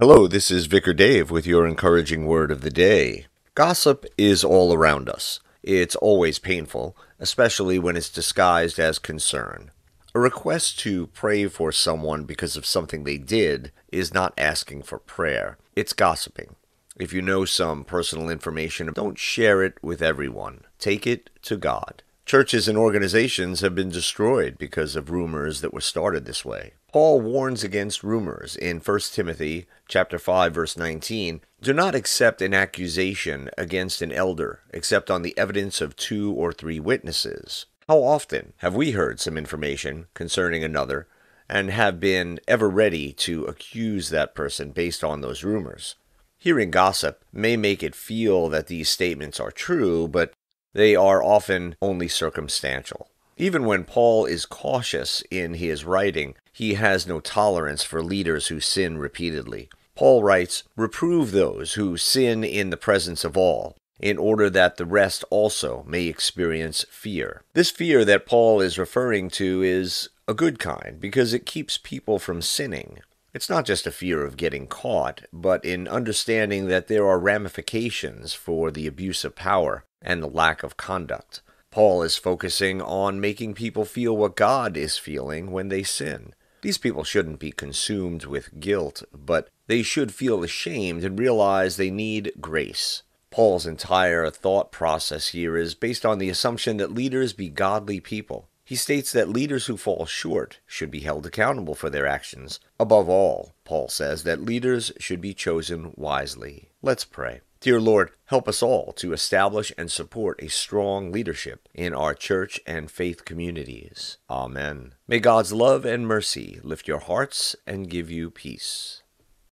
Hello, this is Vicar Dave with your encouraging word of the day. Gossip is all around us. It's always painful, especially when it's disguised as concern. A request to pray for someone because of something they did is not asking for prayer, it's gossiping. If you know some personal information, don't share it with everyone. Take it to God. Churches and organizations have been destroyed because of rumors that were started this way. Paul warns against rumors in 1 Timothy chapter 5 verse 19. Do not accept an accusation against an elder except on the evidence of two or three witnesses. How often have we heard some information concerning another and have been ever ready to accuse that person based on those rumors? Hearing gossip may make it feel that these statements are true, but they are often only circumstantial. Even when Paul is cautious in his writing, he has no tolerance for leaders who sin repeatedly. Paul writes, Reprove those who sin in the presence of all, in order that the rest also may experience fear. This fear that Paul is referring to is a good kind because it keeps people from sinning. It's not just a fear of getting caught, but in understanding that there are ramifications for the abuse of power and the lack of conduct. Paul is focusing on making people feel what God is feeling when they sin. These people shouldn't be consumed with guilt, but they should feel ashamed and realize they need grace. Paul's entire thought process here is based on the assumption that leaders be godly people. He states that leaders who fall short should be held accountable for their actions. Above all, Paul says that leaders should be chosen wisely. Let's pray. Dear Lord, help us all to establish and support a strong leadership in our church and faith communities. Amen. May God's love and mercy lift your hearts and give you peace.